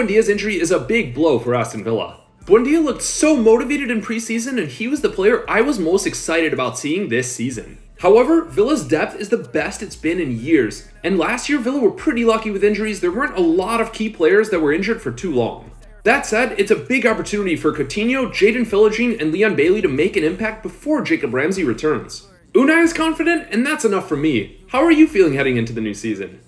Buendia's injury is a big blow for Aston Villa. Buendia looked so motivated in preseason and he was the player I was most excited about seeing this season. However, Villa's depth is the best it's been in years, and last year Villa were pretty lucky with injuries, there weren't a lot of key players that were injured for too long. That said, it's a big opportunity for Coutinho, Jaden Philogene, and Leon Bailey to make an impact before Jacob Ramsey returns. Unai is confident, and that's enough for me. How are you feeling heading into the new season?